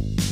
you